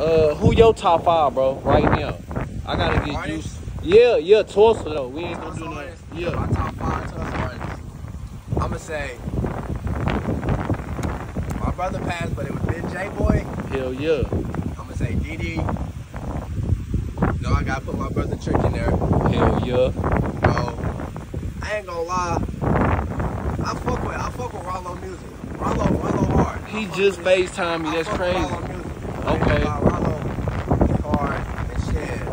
Uh, who your top five, bro? Right now. I gotta get Artists? juice. Yeah, yeah, Tulsa though. We ain't gonna Tulsa do artists? Yeah. My top five Tulsa artists. I'ma say my brother passed, but it was Big J Boy. Hell yeah. I'ma say Didi. No, I gotta put my brother Trick in there. Hell yeah. Bro, I ain't gonna lie. I fuck with I fuck with Ralo music. Ralo, Ralo hard. He just FaceTime me. That's crazy. Ralo music. I ain't Okay. gonna lie, Ralo is hard and shit.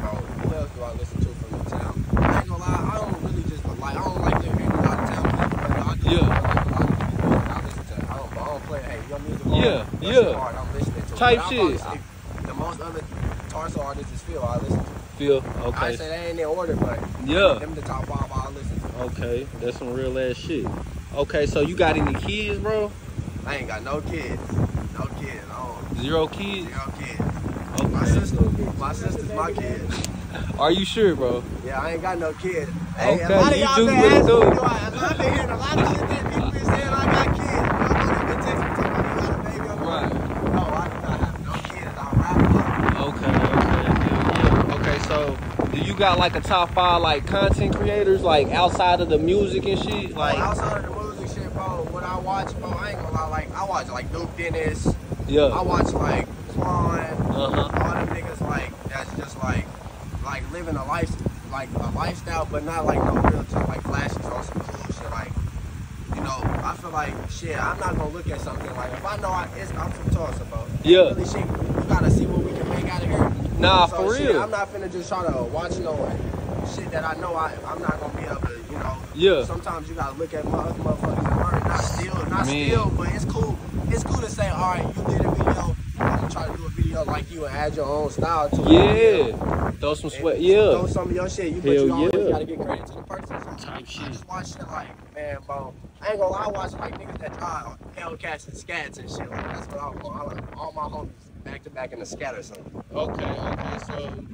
Bro, who else do I listen to from the town? I ain't gonna lie, I don't really just like I don't like to hear a lot of town people, but I do Yeah. like a lot of people I listen to. I don't, I don't play, hey, your music hard. Yeah, yeah. hard, I'm listening to. Type shit. The most other Tulsa artists is Phil I listen to. Phil. okay. I Okay. say they ain't in order, but Yeah. them the top five I listen to. Okay. That's some real ass shit. Okay, so you got any kids, bro? I ain't got no kids. No kids. I Zero kids? zero kids. My sister, my sister's my kid. Are you sure, bro? Yeah, I ain't got no kid. Hey, Okay, a lot of you y'all do been asking do. me, do I, I've been hearing a lot of shit that people been saying I got kids. Nobody been texting me talking about you got a baby way. Right. No, I do not have no kids. I rap. Okay, okay, hell yeah. Okay, so do you got like a top five like content creators like outside of the music and shit? Like Like outside of the music shit, bro. What I watch, bro, I ain't gonna lie. Like I watch like Duke Dennis. Yeah. I watch like Quan. Uh-huh. all them niggas like that's just like like living a life like a lifestyle but not like no real just like flashes on some cool shit like you know I feel like shit I'm not gonna look at something like if I know I, it's, I'm from Tulsa bro Yeah. really shit you gotta see what we can make out of here Nah, so, for shit, real. I'm not finna just try to watch no shit that I know I, I'm not gonna be able to you know Yeah. sometimes you gotta look at my other motherfuckers and learn not steal not Man. steal but it's cool it's cool to say all right you did a video I'm gonna try to do a video like you and add your own style to it. Yeah. Throw some sweat. And Yeah. Throw some of your shit. You, but Hell you always yeah. gotta get credit to the person. So Type I shit. just watch shit like, man, bro. I ain't gonna lie, I watch like niggas that drive Hellcats and Scats and shit. Like, that's what I want. I like all my homies back to back in the scat or something. Okay, okay. So